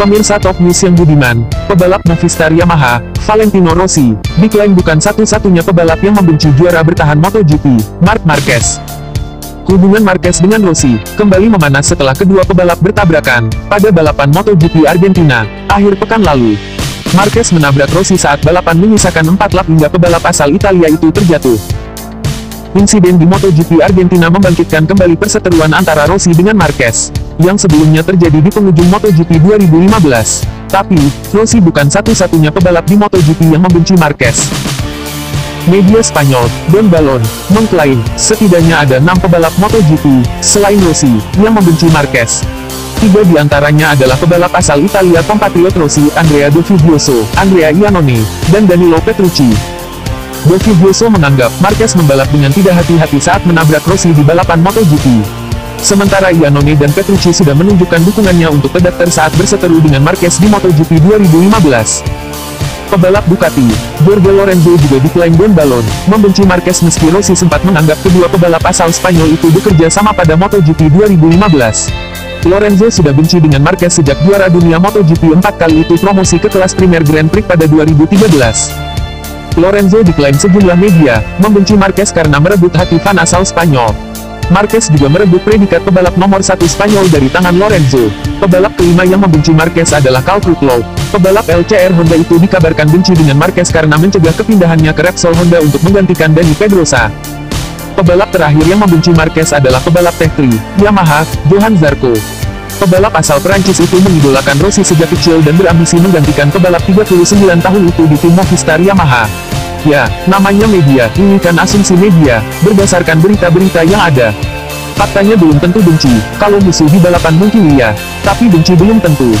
Pemirsa Top News yang budiman, pebalap Movistar Yamaha, Valentino Rossi, diklaim bukan satu-satunya pebalap yang membenci juara bertahan MotoGP, Marc Marquez. Hubungan Marquez dengan Rossi, kembali memanas setelah kedua pebalap bertabrakan, pada balapan MotoGP Argentina, akhir pekan lalu. Marquez menabrak Rossi saat balapan menyisakan 4 lap hingga pebalap asal Italia itu terjatuh. Insiden di MotoGP Argentina membangkitkan kembali perseteruan antara Rossi dengan Marquez, yang sebelumnya terjadi di penghujung MotoGP 2015. Tapi, Rossi bukan satu-satunya pebalap di MotoGP yang membenci Marquez. Media Spanyol, Don Balon, mengklaim, setidaknya ada enam pebalap MotoGP, selain Rossi, yang membenci Marquez. Tiga di antaranya adalah pebalap asal Italia compatriot Rossi, Andrea Dovizioso, Andrea Iannone, dan Danilo Petrucci. Dovizioso menganggap Marquez membalap dengan tidak hati-hati saat menabrak Rossi di balapan MotoGP. Sementara Iannone dan Petrucci sudah menunjukkan dukungannya untuk pedakter saat berseteru dengan Marquez di MotoGP 2015. Pebalap Ducati, Jorge Lorenzo juga diklaim Don Balon, membenci Marquez meski Rossi sempat menganggap kedua pebalap asal Spanyol itu bekerja sama pada MotoGP 2015. Lorenzo sudah benci dengan Marquez sejak juara dunia MotoGP empat kali itu promosi ke kelas Premier Grand Prix pada 2013. Lorenzo diklaim sejumlah media, membenci Marquez karena merebut hati fan asal Spanyol. Marquez juga merebut predikat pebalap nomor satu Spanyol dari tangan Lorenzo. Pebalap kelima yang membenci Marquez adalah Cal Crutchlow. Pebalap LCR Honda itu dikabarkan benci dengan Marquez karena mencegah kepindahannya ke Repsol Honda untuk menggantikan Dani Pedrosa. Pebalap terakhir yang membenci Marquez adalah pebalap Tech 3, Yamaha, Johan Zarco. Pebalap asal Perancis itu mengidolakan Rossi sejak kecil dan berambisi menggantikan pebalap 39 tahun itu di tim Movistar Yamaha. Ya, namanya media, ini kan asumsi media, berdasarkan berita-berita yang ada. Faktanya belum tentu benci, kalau musuh di balapan mungkin iya, tapi benci belum tentu.